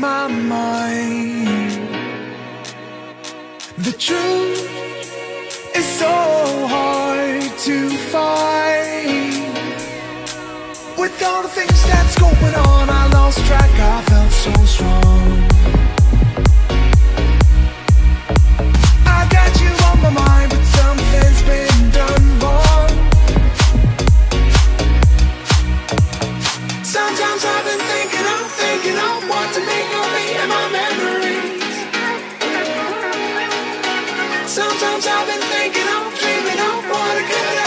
my mind. The truth is so hard to find. With all the things that's going on, I lost track, I felt so strong. Sometimes I've been thinking, I'm dreaming, I'm what I could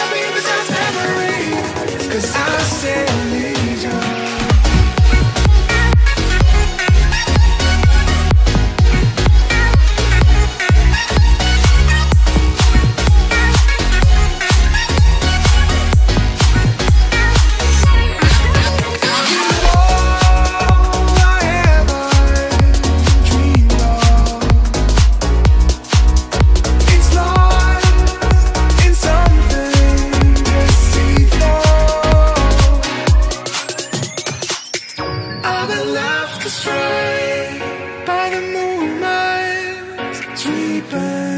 sleeping.